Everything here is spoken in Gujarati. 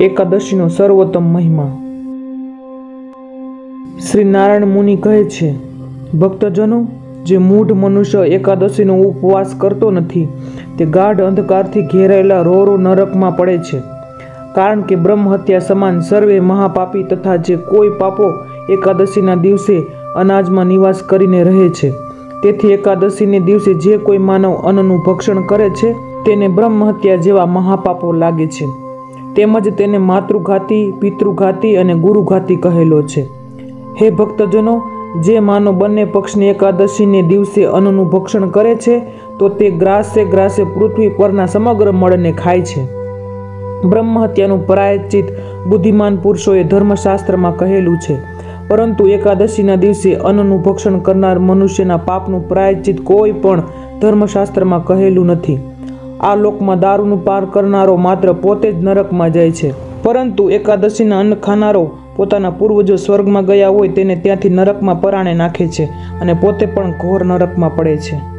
એકાદશીનો સર્વોત્તમ મહિમા. શ્રી નારાયણ મુનિ કહે છે, ભક્તજનો, જે મૂઢ મનુષ્ય એકાદશીનો ઉપવાસ કરતો નથી, તે ગાઢ અંધકારથી ઘેરાયેલા રોરો નરકમાં પડે છે. કારણ કે બ્રહ્મ હત્યા સમાન સર્વે મહાપાપી તથા જે કોઈ પાપો એકાદશીના દિવસે અનાજમાં નિવાસ કરીને રહે છે, તેથી એકાદશીને દિવસે જે કોઈ માનવ અન્નનું ભક્ષણ કરે છે, તેને બ્રહ્મ હત્યા જેવા મહાપાપો લાગે છે. તેમજ તેને માતૃઘાતી, પિતૃઘાતી અને ગુરુઘાતી કહેલો છે. હે ભક્તજનો, જે માનવ બંને પક્ષની એકાદશીને દિવસે અન્નનું ભક્ષણ કરે છે, તો તે ગ્રાસે ગ્રાસે પૃથ્વી પરના સમગ્ર મળને ખાય છે. બ્રહ્મ હત્યાનું પ્રાયશ્ચિત બુદ્ધિમાન પુરુષોએ ધર્મશાસ્ત્રમાં કહેલું છે. પરંતુ એકાદશીના દિવસે અન્નનું ભક્ષણ કરનાર મનુષ્યના પાપનું પ્રાયચિત કોઈ પણ ધર્મશાસ્ત્રમાં કહેલું નથી. આ લોકમાં દારૂનું પાર કરનારો માત્ર પોતે જ નરકમાં જાય છે. પરંતુ એકાદશીના અન્ન ખાનારો પોતાના પૂર્વજો સ્વર્ગમાં ગયા હોય તેને ત્યાંથી નરકમાં પરાણે નાખે છે અને પોતે પણ ઘોર નરકમાં પડે છે.